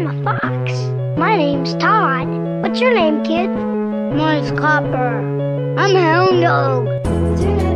I'm a fox. My name's Todd. What's your name, kid? Mine's Copper. I'm a hound dog.